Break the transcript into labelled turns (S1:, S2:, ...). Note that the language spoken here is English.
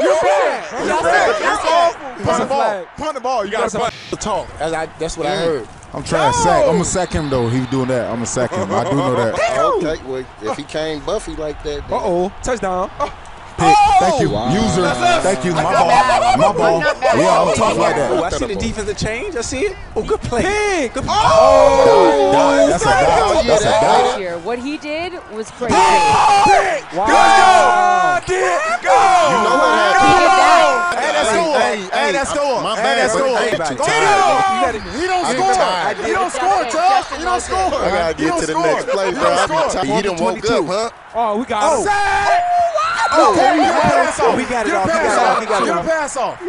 S1: You're bad.
S2: You're
S1: You're
S2: bad.
S1: bad.
S2: You're awful.
S1: Punt
S2: Punt
S1: the
S2: the
S1: ball.
S2: ball.
S1: Punt the ball. You got to punt.
S2: Talk. That's, I, that's what I heard.
S3: I'm trying to sack. I'm gonna sack him though. He doing that. I'm gonna sack him. I do know that.
S4: Okay, well, if he came Buffy like that,
S1: Uh oh. Touchdown.
S3: Pick. Thank you,
S4: Wow.
S3: user. Thank you. My ball. My ball. Yeah, I'm tough like
S5: Oh,
S3: that.
S5: I see the defensive change. I see it. Oh, good play.
S1: Pig.
S5: Good
S1: Oh.
S3: Dot. That's a dot. That's a dot.
S6: Year, what he did was crazy.
S1: Wow. Go. Did go.
S4: You know what happened?
S6: He did that.
S1: Hey, let's
S4: Hey,
S1: go.
S4: Hey,
S1: Hey,
S4: hey,
S1: let's go.
S4: my
S1: Hey,
S4: bad,
S1: let's
S4: but
S1: go.
S4: I ain't
S1: Go.
S4: too
S1: Go. He don't
S4: I be
S1: score.
S4: tired.
S1: He don't score,
S6: Justin,
S1: Chuck. He don't score.
S4: I gotta get to the next play,
S1: He
S4: bro.
S1: don't
S4: I be
S1: score.
S4: tired. He done woke up, huh?
S1: Oh, we got
S3: Oh.
S1: him. Oh,
S5: We got it
S1: Get a
S5: off.
S1: pass off.
S5: We got it off. We got it off.
S1: off.
S5: We got it
S1: Get a
S5: off.
S1: pass off.